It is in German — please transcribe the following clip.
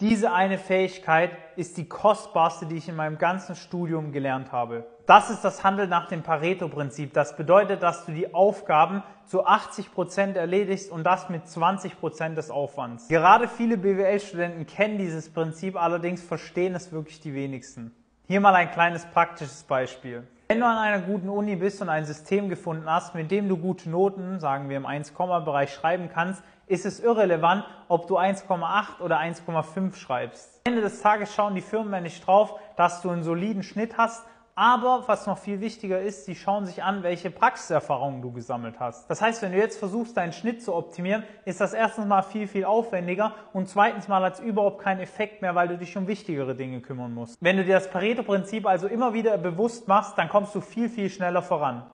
Diese eine Fähigkeit ist die kostbarste, die ich in meinem ganzen Studium gelernt habe. Das ist das Handeln nach dem Pareto-Prinzip. Das bedeutet, dass du die Aufgaben zu 80 Prozent erledigst und das mit 20 Prozent des Aufwands. Gerade viele BWL-Studenten kennen dieses Prinzip, allerdings verstehen es wirklich die wenigsten. Hier mal ein kleines praktisches Beispiel. Wenn du an einer guten Uni bist und ein System gefunden hast, mit dem du gute Noten, sagen wir im 1-Bereich schreiben kannst, ist es irrelevant, ob du 1,8 oder 1,5 schreibst. Am Ende des Tages schauen die Firmen nicht drauf, dass du einen soliden Schnitt hast, aber was noch viel wichtiger ist, sie schauen sich an, welche Praxiserfahrungen du gesammelt hast. Das heißt, wenn du jetzt versuchst, deinen Schnitt zu optimieren, ist das erstens mal viel, viel aufwendiger und zweitens mal hat es überhaupt keinen Effekt mehr, weil du dich um wichtigere Dinge kümmern musst. Wenn du dir das Pareto-Prinzip also immer wieder bewusst machst, dann kommst du viel, viel schneller voran.